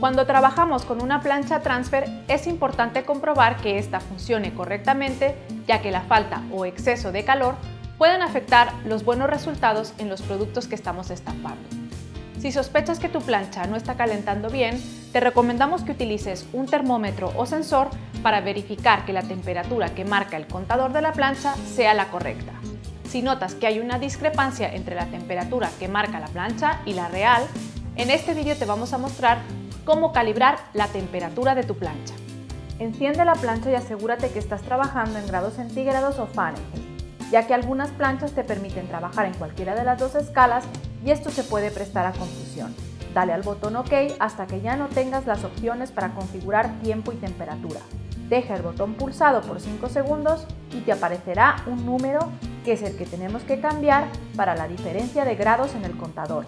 Cuando trabajamos con una plancha transfer es importante comprobar que ésta funcione correctamente ya que la falta o exceso de calor pueden afectar los buenos resultados en los productos que estamos estampando. Si sospechas que tu plancha no está calentando bien, te recomendamos que utilices un termómetro o sensor para verificar que la temperatura que marca el contador de la plancha sea la correcta. Si notas que hay una discrepancia entre la temperatura que marca la plancha y la real, en este vídeo te vamos a mostrar cómo calibrar la temperatura de tu plancha. Enciende la plancha y asegúrate que estás trabajando en grados centígrados o Fahrenheit, ya que algunas planchas te permiten trabajar en cualquiera de las dos escalas y esto se puede prestar a confusión. Dale al botón OK hasta que ya no tengas las opciones para configurar tiempo y temperatura. Deja el botón pulsado por 5 segundos y te aparecerá un número que es el que tenemos que cambiar para la diferencia de grados en el contador.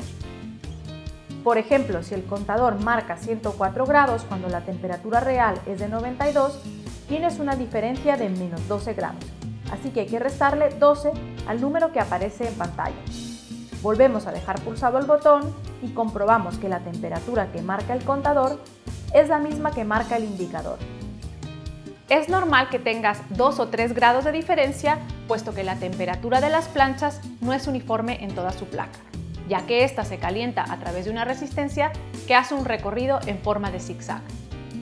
Por ejemplo, si el contador marca 104 grados cuando la temperatura real es de 92, tienes una diferencia de menos 12 grados, así que hay que restarle 12 al número que aparece en pantalla. Volvemos a dejar pulsado el botón y comprobamos que la temperatura que marca el contador es la misma que marca el indicador. Es normal que tengas 2 o 3 grados de diferencia, puesto que la temperatura de las planchas no es uniforme en toda su placa ya que ésta se calienta a través de una resistencia que hace un recorrido en forma de zigzag.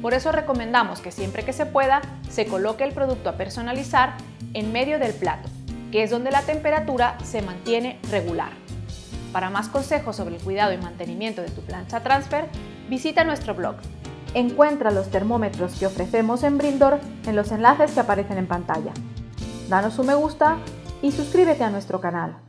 Por eso recomendamos que siempre que se pueda se coloque el producto a personalizar en medio del plato, que es donde la temperatura se mantiene regular. Para más consejos sobre el cuidado y mantenimiento de tu plancha transfer, visita nuestro blog. Encuentra los termómetros que ofrecemos en Brindor en los enlaces que aparecen en pantalla. Danos un me gusta y suscríbete a nuestro canal.